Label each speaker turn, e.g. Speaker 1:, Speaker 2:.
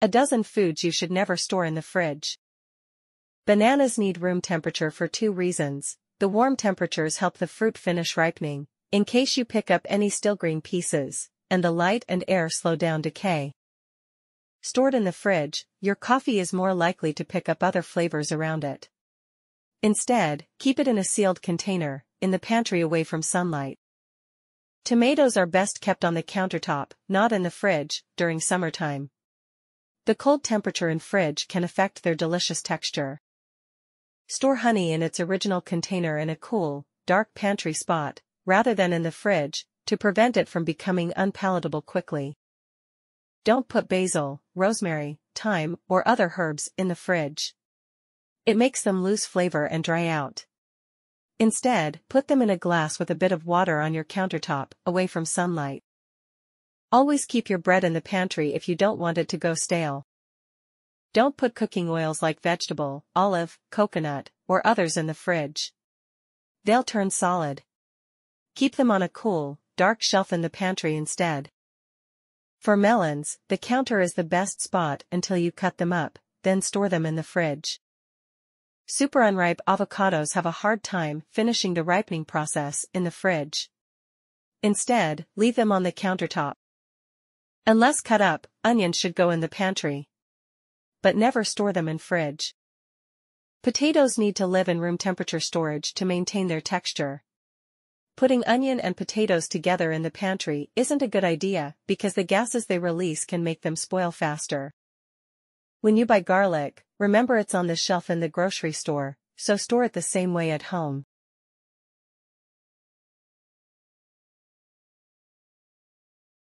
Speaker 1: A dozen foods you should never store in the fridge. Bananas need room temperature for two reasons. The warm temperatures help the fruit finish ripening, in case you pick up any still green pieces, and the light and air slow down decay. Stored in the fridge, your coffee is more likely to pick up other flavors around it. Instead, keep it in a sealed container, in the pantry away from sunlight. Tomatoes are best kept on the countertop, not in the fridge, during summertime. The cold temperature in fridge can affect their delicious texture. Store honey in its original container in a cool, dark pantry spot, rather than in the fridge, to prevent it from becoming unpalatable quickly. Don't put basil, rosemary, thyme, or other herbs in the fridge. It makes them lose flavor and dry out. Instead, put them in a glass with a bit of water on your countertop, away from sunlight. Always keep your bread in the pantry if you don't want it to go stale. Don't put cooking oils like vegetable, olive, coconut, or others in the fridge. They'll turn solid. Keep them on a cool, dark shelf in the pantry instead. For melons, the counter is the best spot until you cut them up, then store them in the fridge. Super unripe avocados have a hard time finishing the ripening process in the fridge. Instead, leave them on the countertop. Unless cut up, onions should go in the pantry. But never store them in fridge. Potatoes need to live in room temperature storage to maintain their texture. Putting onion and potatoes together in the pantry isn't a good idea because the gases they release can make them spoil faster. When you buy garlic, remember it's on the shelf in the grocery store, so store it the same way at home.